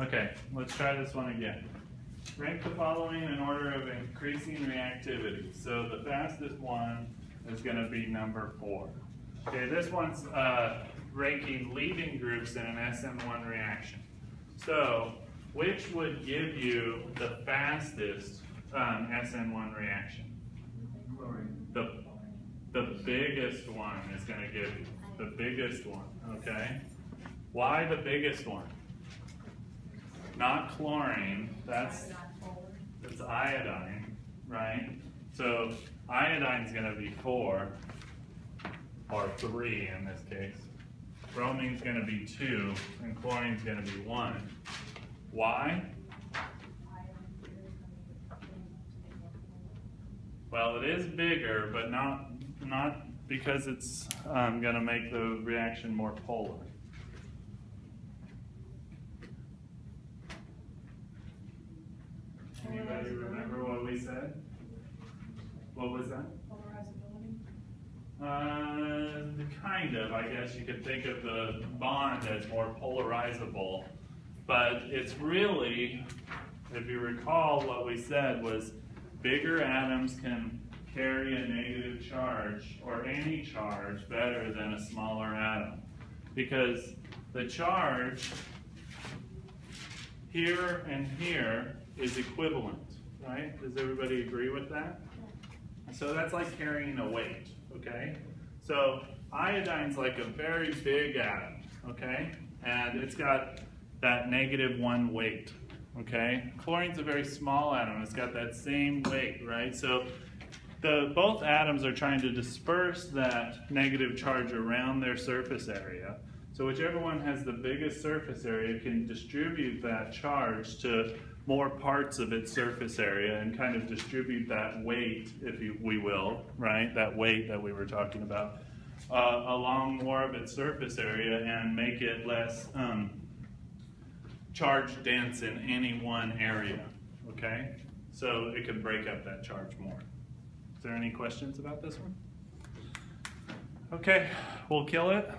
Okay, let's try this one again. Rank the following in order of increasing reactivity. So the fastest one is gonna be number four. Okay, this one's, uh, ranking leaving groups in an SN1 reaction. So, which would give you the fastest, um, SN1 reaction? The, the biggest one is gonna give you, the biggest one, okay? Why the biggest one? Not chlorine, that's, that's iodine, right? So iodine's gonna be four, or three in this case. Bromine's gonna be two, and chlorine's gonna be one. Why? Well, it is bigger, but not, not because it's, um, gonna make the reaction more polar. Anybody remember what we said? What was that? Uh, kind of, I guess you could think of the bond as more polarizable. But it's really, if you recall, what we said was bigger atoms can carry a negative charge or any charge better than a smaller atom. Because the charge here and here is equivalent, right? Does everybody agree with that? So that's like carrying a weight, okay? So iodine's like a very big atom, okay? And it's got that negative one weight, okay? Chlorine's a very small atom. It's got that same weight, right? So the, both atoms are trying to disperse that negative charge around their surface area. So whichever one has the biggest surface area can distribute that charge to more parts of its surface area and kind of distribute that weight, if you, we will, right? That weight that we were talking about, uh, along more of its surface area and make it less um, charge dense in any one area, okay? So it can break up that charge more. Is there any questions about this one? Okay, we'll kill it.